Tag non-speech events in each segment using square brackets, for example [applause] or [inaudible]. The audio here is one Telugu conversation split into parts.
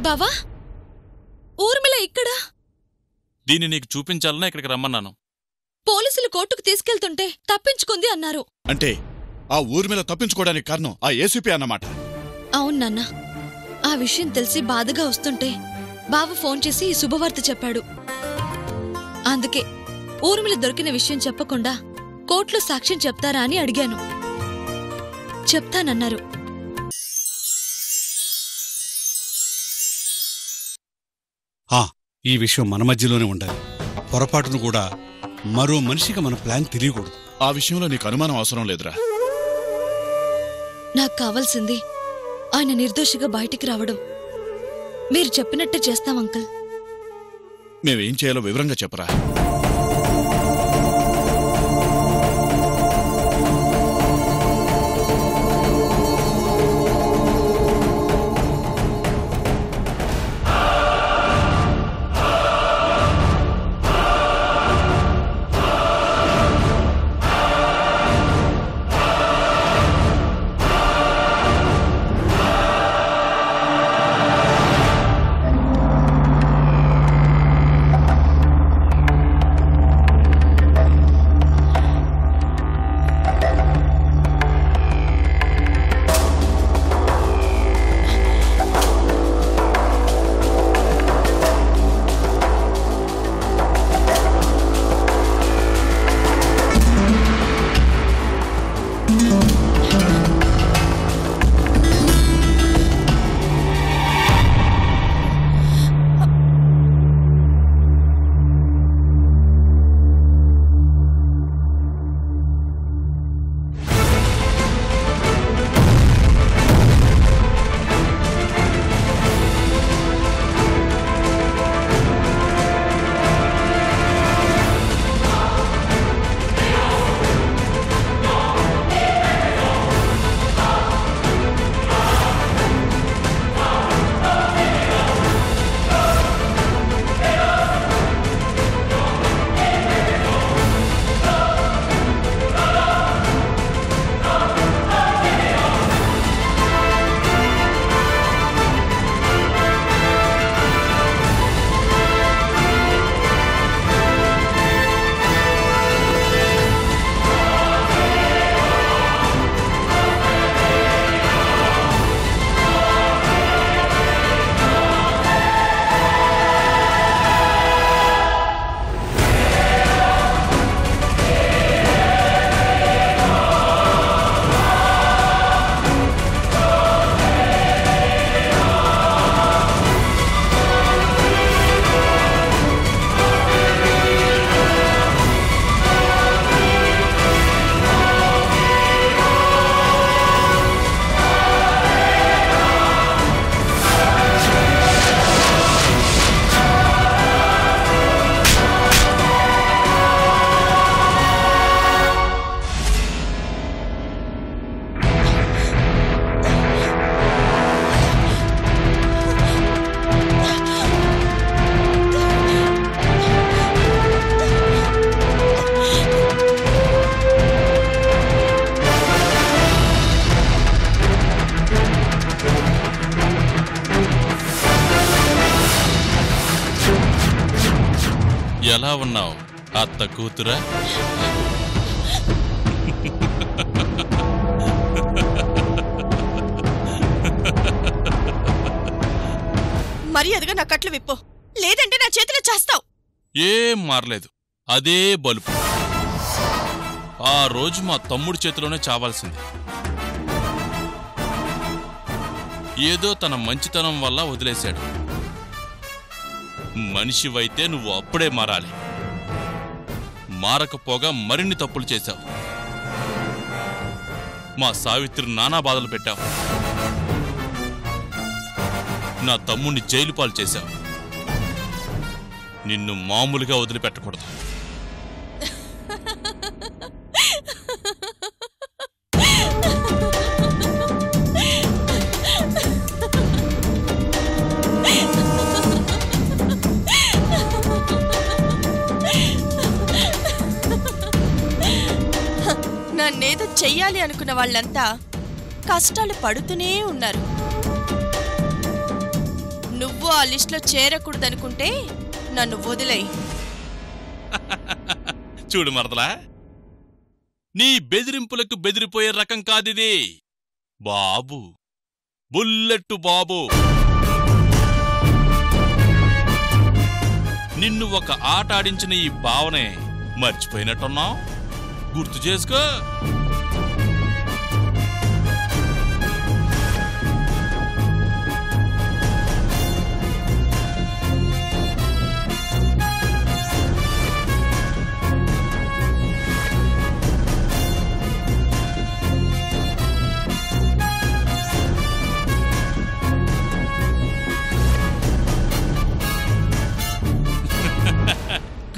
బావా? ఊర్మిళ ఇక్కడ దీన్ని నీకు చూపించాలనే ఇక్కడికి రమ్మన్నాను. పోలీసులు కోర్టుకు తీసుకెళ్తుంటే తప్పించుకుంది అన్నారు. అంటే ఆ ఊర్మిళ తప్పించుకోవడానికి కారణం ఆ ఏసీపీ అన్నమాట. అవును నాన్న. ఆ విషయం తెలిసి బాధగా వస్తుంటే బావ ఫోన్ చేసి ఈ శుభవార్త చెప్పాడు. అందుకే ఊర్మిళ దొరికిన విషయం చెప్పకుండా కోర్టులో సాక్ష్యం చెప్తారా అని అడిగాను. చెప్తానన్నారు. ఆ, ఈ విషయం మన మధ్యలోనే ఉండాలి. పొరపాటును కూడా మరో మనిషికి మన ప్లాన్ తెలియకూడదు. ఆ విషయంలో నీకు అనుమానం అవసరం లేదురా. నాకు కావాల్సింది ఆయన నిర్దోషిగా బయటికి రావడం. మీరు చెప్పినట్టే చేస్తాం అంకుల్. మేమేం చేయాలో వివరంగా చెప్పరా. కూతురా? మర్యాదగా నా కట్లు విప్పు. లేదంటే నా చేతిలో చేస్తావు. ఏం మారలేదు. అదే బలుపు. ఆ రోజు మా తమ్ముడి చేతిలోనే చావాల్సింది. ఏదో తన మంచితనం వల్ల వదిలేశాడు. మనిషివైతే నువ్వు అప్పుడే మారాలి. మారకపోగా మరిన్ని తప్పులు చేశావు. మా సావిత్రి నానా బాధలు పెట్టావు. నా తమ్ముణ్ణి జైలు పాలు చేశావు. నిన్ను మామూలుగా వదిలిపెట్టకూడదు. చెయ్యాలి అనుకున్న వాళ్ళంతా కష్టాలు పడుతూనే ఉన్నారు. నువ్వు ఆ లిస్ట్లో చేరకూడదనుకుంటే నన్ను వదిలేయి. [laughs] చూడు మరదలా నీ బెదిరింపులకు బెదిరిపోయే రకం కాదిది. బాబు బుల్లెట్టు బాబు. నిన్ను ఒక ఆట ఆడించిన ఈ భావనే మర్చిపోయినట్టున్నావు? గుర్తు చేసుకో.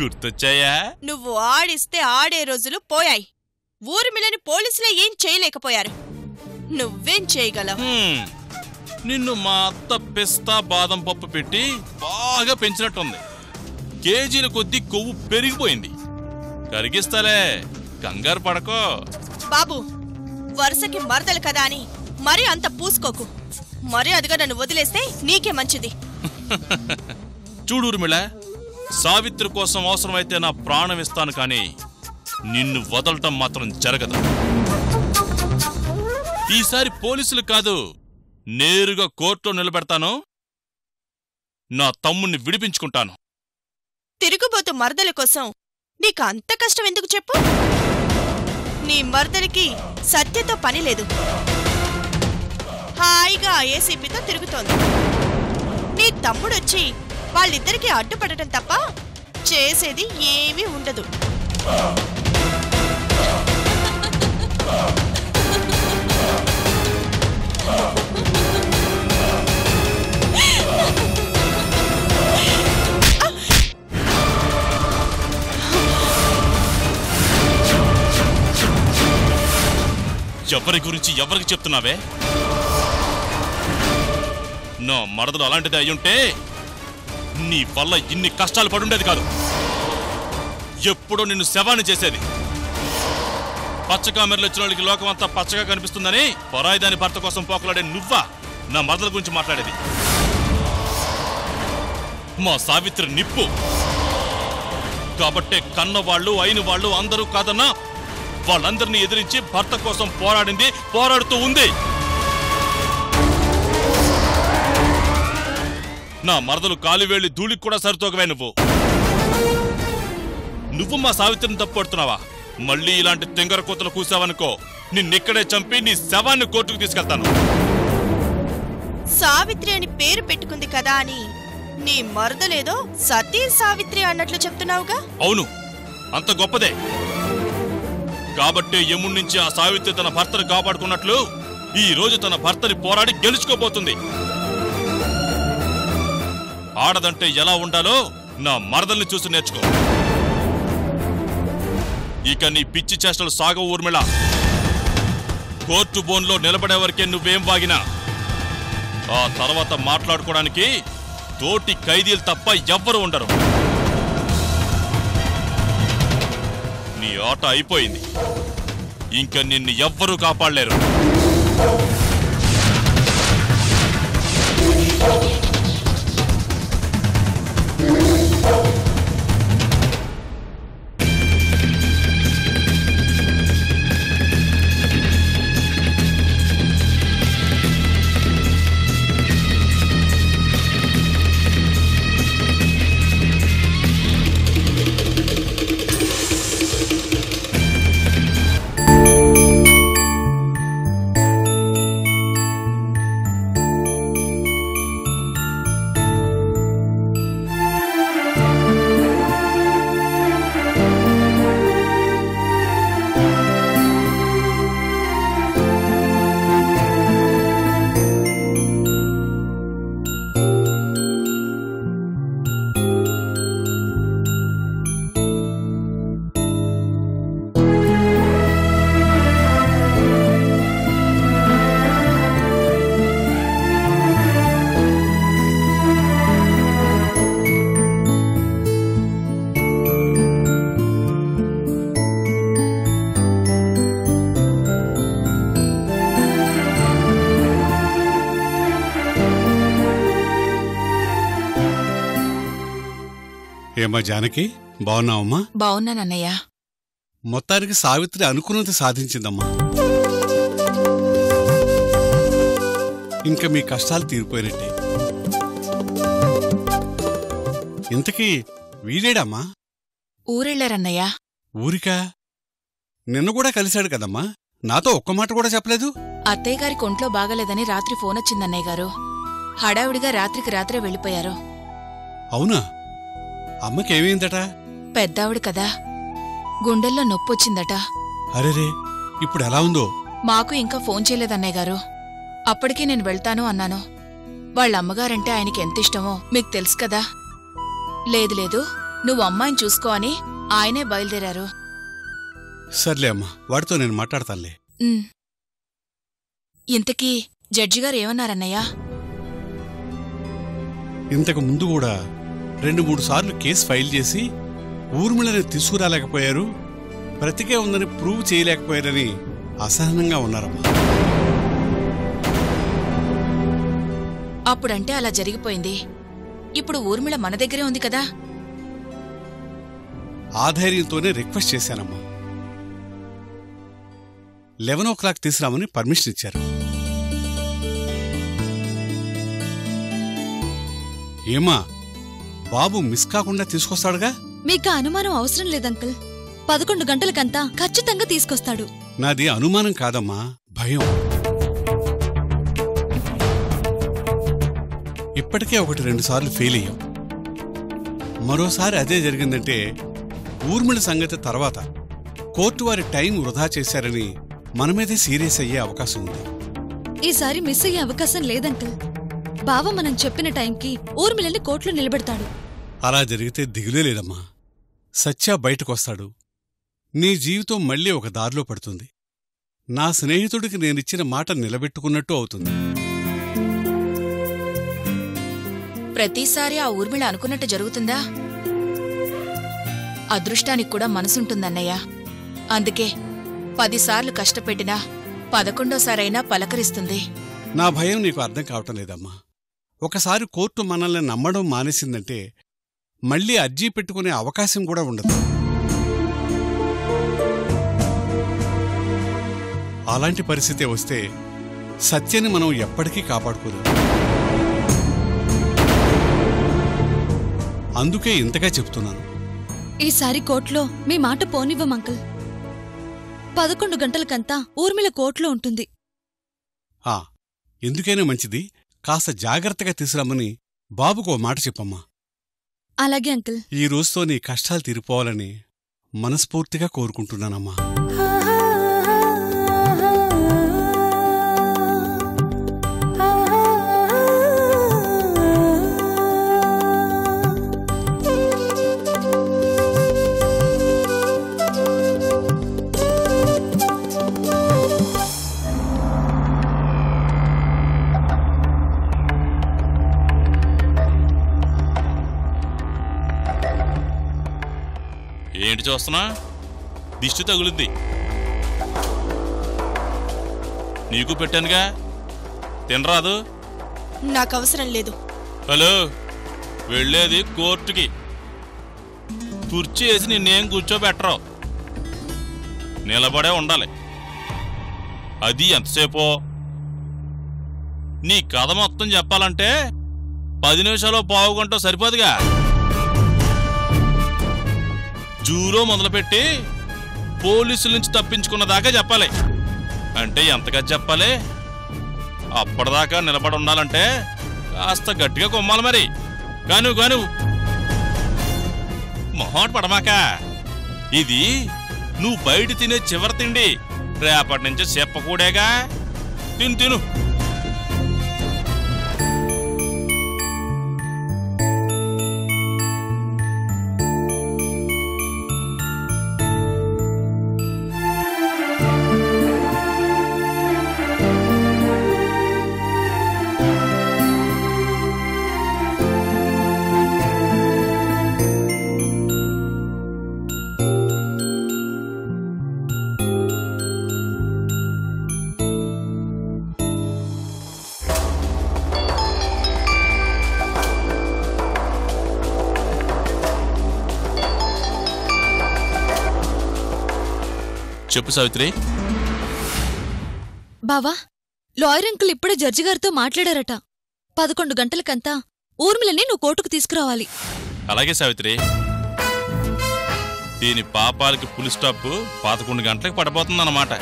గుర్తొచ్చాయా? నువ్వు ఆడిస్తే ఆడే రోజులు పోయాయి. ఊర్మిలని పోలీసులే ఏం చేయలేకపోయారు. నువ్వేం చేయగలవు. నిన్ను మా అత్త పిస్తా బాదం పప్పు పెట్టి బాగా పెంచినట్టుంది. కేజీల కొద్దీ కొవ్వు పెరిగిపోయింది. కరిగిస్తాలే. కంగారు పడకో. బాబు వరుసకి మరదలు కదా అని మరీ అంత పూసుకోకు. మరీ అదిగా నన్ను వదిలేస్తే నీకే మంచిది. [laughs] చూడు ఊర్మిళ సావిత్రి కోసం అవసరమైతే నా ప్రాణం ఇస్తాను కానీ నిన్ను వదలటం మాత్రం జరగదు. ఈసారి పోలీసులు కాదు నేరుగా కోర్టులో నిలబెడతాను. నా తమ్ముణ్ణి విడిపించుకుంటాను. తిరుగుబోతు మరదల కోసం నీకు అంత కష్టం ఎందుకు చెప్పు? నీ మరదలికి సత్యతో పని లేదు. హాయిగా ఏసీపీతో తిరుగుతోంది. నీ తమ్ముడొచ్చి వాళ్ళిద్దరికీ అడ్డుపడటం తప్ప చేసేది ఏమీ ఉండదు. ఎవరి గురించి ఎవరికి చెప్తున్నావే? నా మరదలు అలాంటిది అయ్యుంటే నీ వల్ల ఇన్ని కష్టాలు పడుండేది కాదు. ఎప్పుడో నిన్ను శవాన్ని చేసేది. పచ్చగా కామెరలు వచ్చిన వాళ్ళకి లోకం అంతా పచ్చగా కనిపిస్తుందని పరాయి దాని భర్త కోసం పోకలాడే నువ్వా? నా మరదల గురించి మాట్లాడేది. మా సావిత్రి నిప్పు. కాబట్టే కన్న వాళ్ళు అయిన వాళ్ళు అందరూ కాదన్నా వాళ్ళందరినీ ఎదిరించి భర్త కోసం పోరాడింది పోరాడుతూ ఉంది. నా మరదలు కాలువేళ్ళి ధూళికి కూడా సరితూగవే నువ్వు. నువ్వు మా సావిత్రిని తప్పుపడుతున్నావా మళ్ళీ ఇలాంటి తెంగర కూతలు కూసావనుకో నిన్నిక్కడే చంపి నీ శవాన్ని కోర్టుకు తీసుకెళ్తాను. సావిత్రి అని పేరు పెట్టుకుంది కదా అని నీ మరదలేదో సతీ సావిత్రి అన్నట్లు చెప్తున్నావుగా? అవును అంత గొప్పదే. కాబట్టే యముడి నుంచి ఆ సావిత్రి తన భర్తను కాపాడుకున్నట్లు ఈ రోజు తన భర్తని పోరాడి గెలుచుకోబోతుంది. ఆడదంటే ఎలా ఉండాలో నా మరదల్ని చూసి నేర్చుకో. ఇక నీ పిచ్చి చేష్టలు సాగవు ఊర్మిళ. కోర్టు బోన్లో నిలబడే వరకే నువ్వేం వాగినా. ఆ తర్వాత మాట్లాడుకోవడానికి తోటి ఖైదీలు తప్ప ఎవ్వరు ఉండరు. నీ ఆట అయిపోయింది. ఇంక నిన్ను ఎవ్వరూ కాపాడలేరు. ఏమా జానకి? బాగున్నావమ్మా? బావున్నానన్నయ్య మొత్తానికి సావిత్రి అనుకున్నది సాధించిందమ్మా. ఇంకా మీ కష్టాలు తీరిపోయినట్టే. ఇంతకీ వీడేడమ్మా? ఊరెళ్ళారన్నయ్య. ఊరికా? నిన్న కూడా కలిశాడు కదమ్మా? నాతో ఒక్క మాట కూడా చెప్పలేదు? అత్తయ్య గారి కొంట్లో బాగలేదని రాత్రి ఫోన్ వచ్చిందన్నయ్య గారు. హడావుడిగా రాత్రికి రాత్రే వెళ్ళిపోయారు. అవునా? అమ్మకేమైందట? పెద్దావిడ కదా. గుండెల్లో నొప్పొచ్చిందట. అరెరే ఇప్పుడు ఎలా ఉందో? మాకు ఇంకా ఫోన్ చేయలేదన్నయ్య గారు. అప్పటికే నేను వెళ్తాను అన్నాను. వాళ్ళ అమ్మగారంటే ఆయనకి ఎంత ఇష్టమో మీకు తెలుసు కదా. లేదు లేదు నువ్వు అమ్మాయిని చూసుకో అని ఆయనే బయలుదేరారు. సర్లే అమ్మా వాడితో నేను మాట్లాడతానులే. ఉమ్. ఇంతకీ జడ్జి గారు ఏమన్నారన్నయ్యా? ఇంతకు ముందు కూడా రెండు మూడు సార్లు కేసు ఫైల్ చేసి ఊర్మిళని తీసుకురాలేకపోయారు. బ్రతికే ఉందని ప్రూవ్ చేయలేకపోయారని అసహనంగా ఉన్నారమ్మా. అప్పుడంటే అలా జరిగిపోయింది. ఇప్పుడు ఊర్మిళ మన దగ్గరే ఉంది కదా? ఆ ధైర్యంతోనే రిక్వెస్ట్ చేశానమ్మా. లెవెన్ ఓ క్లాక్ తీసుకురామని పర్మిషన్ ఇచ్చారు. ఏమా బాబు మిస్ కాకుండా తీసుకొస్తాడుగా? మీకు అనుమానం అవసరం లేదంకుల్. పదకొండు గంటలకంతా ఖచ్చితంగా తీసుకొస్తాడు. నాది అనుమానం కాదమ్మా భయం. ఇప్పటికే ఒకటి రెండు సార్లు ఫెయిల్ అయ్యాం. మరోసారి అదే జరిగిందంటే ఊర్మిళ సంగతి తర్వాత. కోర్టు వారి టైం వృధా చేశారని మన మీదే సీరియస్ అయ్యే అవకాశం ఉంది. ఈసారి మిస్ అయ్యే అవకాశం లేదంకుల్. బావ మనం చెప్పిన టైంకి ఊర్మిళని కోర్టులో నిలబెడతాడు. అలా జరిగితే దిగులే లేదమ్మా. సత్య బయటకొస్తాడు. నీ జీవితం మళ్ళీ ఒక దారిలో పడుతుంది. నా స్నేహితుడికి నేనిచ్చిన మాట నిలబెట్టుకున్నట్టు అవుతుంది. ప్రతిసారి ఆ ఊర్మిళ అనుకున్నట్టు జరుగుతుందా? అదృష్టానికి కూడా మనసుంటుందన్నయ్య. అందుకే పదిసార్లు కష్టపెట్టినా పదకొండోసారైనా పలకరిస్తుంది. నా భయం నీకు అర్థం కావటం లేదమ్మా. ఒకసారి కోర్టు మనల్ని నమ్మడం మానేసిందంటే మళ్ళీ అర్జీ పెట్టుకునే అవకాశం కూడా ఉండదు. అలాంటి పరిస్థితి వస్తే సత్యని మనం ఎప్పటికీ కాపాడుకోలేం అందుకే ఇంతగా చెప్తున్నాను. ఈసారి కోర్టులో మీ మాట పోనివ్వం అంకుల్. పదకొండు గంటలకంతా ఊర్మిళ కోర్టులో ఉంటుంది. ఆ ఎందుకైనా మంచిది. కాస్త జాగ్రత్తగా తీసుకురమ్మని బాబుకు ఓ మాట చెప్పమ్మా. అలాగే అంకుల్. ఈ రోజుతో నీ కష్టాలు తీరిపోవాలని మనస్ఫూర్తిగా కోరుకుంటున్నానమ్మా. చూస్తున్నా? దిష్టి తగులుద్ది. నీకు పెట్టానుగా? తినరాదు? నాకు అవసరం లేదు. హలో? వెళ్ళేది కోర్టుకి. కుర్చీ వేసి నిన్నేం కూర్చోబెట్టరు. నిలబడే ఉండాలి. అది ఎంతసేపో? నీ కథ మొత్తం చెప్పాలంటే పది నిమిషాలు గంట సరిపోదుగా. జూరో మొదలుపెట్టి పోలీసుల నుంచి తప్పించుకున్న దాకా చెప్పాలి. అంటే ఎంతగా చెప్పాలి? అప్పటిదాకా నిలబడి ఉండాలంటే కాస్త గట్టిగా కొమ్మాలి మరి. కాను కాను మొహమాట పడమాక. ఇది నువ్వు బయట తినే చివరి తిండి. రేపటి నుంచి చెప్పకూడేగా తిను తిను. చెప్పు సావిత్రి. బావా లాయర్ అంకుల్ ఇప్పుడే జడ్జి గారితో మాట్లాడారట. పదకొండు గంటలకంతా ఊర్మిళని నువ్వు కోర్టుకు తీసుకురావాలి. అలాగే సావిత్రి. దీని పాపాలకి పులి స్టాప్ పదకొండు గంటలకు పడబోతుందన్నమాట.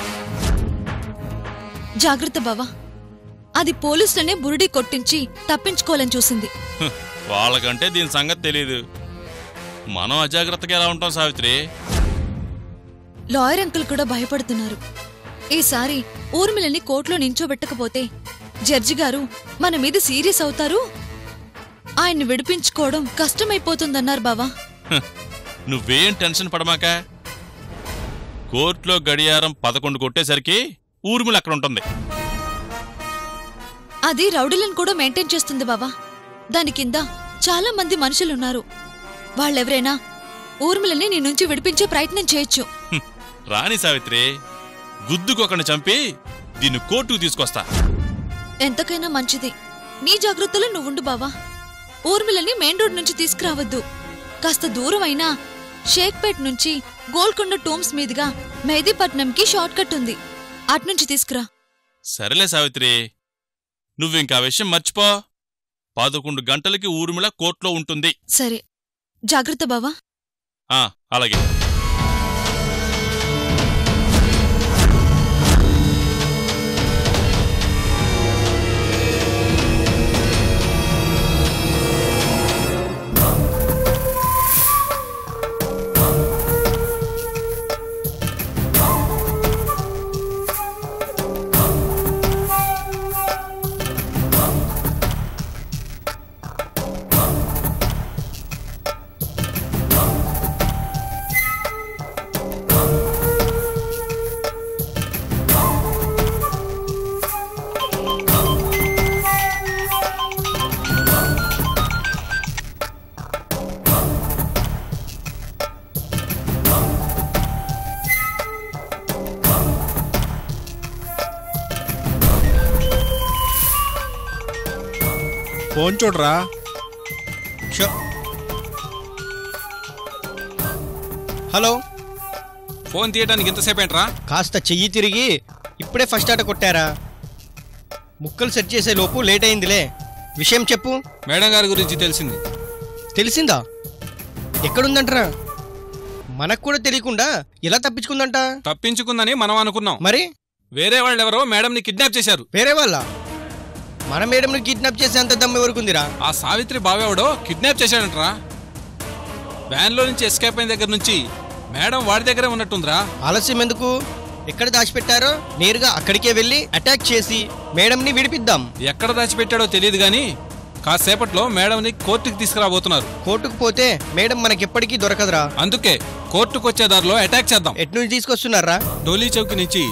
జాగ్రత్త బావా. అది పోలీసులనే బురుడి కొట్టించి తప్పించుకోవాలని చూసింది. వాళ్ళకంటే దీని సంగతి తెలియదు మనం అజాగ్రత్తగా ఎలా ఉంటాం సావిత్రి? లాయర్ అంకుల్ కూడా భయపడుతున్నారు. ఈసారి ఊర్మిళని కోర్టులో నించోబెట్టకపోతే జడ్జి గారు మన మీద సీరియస్ అవుతారు? ఆయన్ని విడిపించుకోవడం కష్టమైపోతుందన్నారు బావా. నువ్వేం టెన్షన్ పడమాక? కోర్టులో గడియారం పదకొండు కొట్టేసరికి ఊర్మిళ అక్కడ ఉంటుంది. అది రౌడీలను కూడా మెయింటైన్ చేస్తుంది బావా. దాని కింద చాలా మంది మనుషులున్నారు. వాళ్ళెవరైనా ఊర్మిళని నీ నుంచి విడిపించే ప్రయత్నం చేయొచ్చు. రాణి సావిత్రి గుద్దుకొకని చంపి దీన్ని కోర్టుకు తీసుకొస్తా. ఎంతకైనా మంచిది. నీ జాగ్రత్తలో నువ్వుండు బావా. ఊర్మిళని మెయిన్ రోడ్ నుంచి తీసుకురావద్దు. కాస్త దూరం అయినా షేక్పేట్ నుంచి గోల్కొండ టూమ్స్ మీదుగా మెహదీపట్నంకి షార్ట్ కట్ ఉంది. అట్నుంచి తీసుకురా. సరేలే సావిత్రి. నువ్వింకా విషయం మర్చిపో. పదకొండు గంటలకి ఊర్మిళ కోర్టులో ఉంటుంది. సరే. జాగ్రత్త బావా. ఆ అలాగే. ఫోన్ చూడరా. హలో. ఫోన్ తీయడానికి ఇంతసేపు ఏంట్రా? కాస్త చెయ్యి తిరిగి ఇప్పుడే ఫస్ట్ ఆట కొట్టారా. ముక్కలు సెట్ చేసే లోపు లేట్ అయిందిలే. విషయం చెప్పు. మేడం గారి గురించి తెలిసింది. తెలిసిందా? ఎక్కడుందంటరా? మనకు కూడా తెలియకుండా ఎలా తప్పించుకుందంట. తప్పించుకుందని మనం అనుకున్నాం. మరి? వేరే వాళ్ళెవరో మేడంని కిడ్నాప్ చేశారు. వేరే వాళ్ళ? మన మేడంని కిడ్నాప్ చేసే అంత దమ్ము ఎవరుకుందిరా ఆ సావిత్రి బావేవాడో కిడ్నాప్ చేశాడంట్రా. వ్యాన్లో నుంచి ఎస్కేప్ అయిన దగ్గర నుంచి మేడం వాడి దగ్గరే ఉన్నట్టుందిరా. ఆలస్యం ఎందుకు? ఎక్కడ దాచిపెట్టారో నేరుగా అక్కడికే వెళ్ళి అటాక్ చేసి మేడంని విడిపిద్దాం. ఎక్కడ దాచిపెట్టాడో తెలియదు గాని కాసేపట్లో మేడంని కోర్టుకి తీసుకురాబోతున్నారు. కోర్టుకు పోతే మేడం మనకెప్పటికీ దొరకదురా. అందుకే కోర్టుకు వచ్చే దారిలో అటాక్ చేద్దాం. ఎటు నుంచి తీసుకొస్తున్నారా? డోలీ చౌక్ నుంచి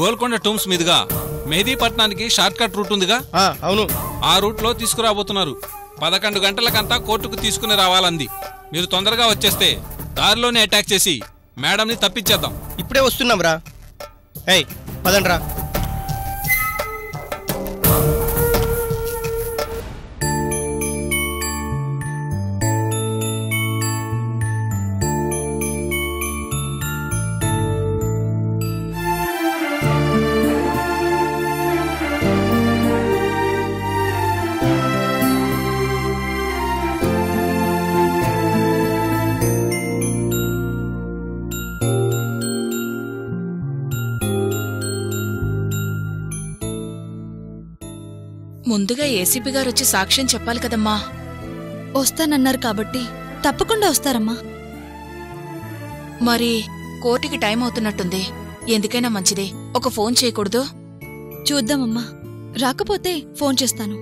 గోల్కొండ టూమ్స్ మీదుగా మెహదీపట్నానికి షార్ట్ కట్ రూట్ ఉందిగా? అవును. ఆ రూట్లో తీసుకురాబోతున్నారు. పదకొండు గంటలకంతా కోర్టుకు తీసుకుని రావాలంది. మీరు తొందరగా వచ్చేస్తే దారిలోనే అటాక్ చేసి మేడంని తప్పించేద్దాం. ఇప్పుడే వస్తున్నాం రా. ఏయ్ పదండ్రా. ఏసీపీ గారు వచ్చి సాక్ష్యం చెప్పాలి కదమ్మా. వస్తానన్నారు కాబట్టి తప్పకుండా వస్తారమ్మా. మరి కోర్టుకి టైం అవుతున్నట్టుంది. ఎందుకైనా మంచిది. ఒక ఫోన్ చేయకూడదు? చూద్దామమ్మా. రాకపోతే ఫోన్ చేస్తాను.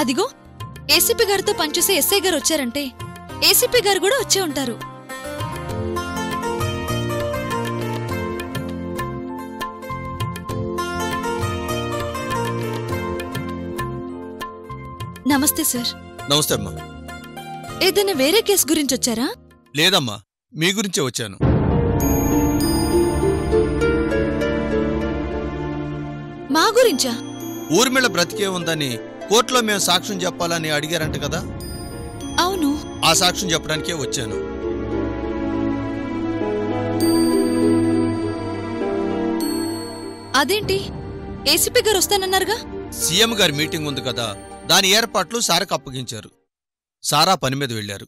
అదిగో ఏసీపీ గారితో పనిచేసే ఎస్ఐ గారు వచ్చారంటే ఏసీపీ గారు కూడా వచ్చే ఉంటారు. నమస్తే సార్. నమస్తే అమ్మా. ఏదైనా వేరే కేసు గురించి వచ్చారా? లేదమ్మా మీ గురించే వచ్చాను. మా గురించా? ఊర్మిళ బ్రతికే ఉందని కోర్టులో మేము సాక్ష్యం చెప్పాలని అడిగారంట కదా? అవును. ఆ సాక్ష్యం చెప్పడానికే వచ్చాను. అదేంటి? ఏసీపీ గారు వస్తానన్నారుగా? సీఎం గారి మీటింగ్ ఉంది కదా దాని ఏర్పాట్లు సారకు అప్పగించారు. సారా పని మీద వెళ్ళారు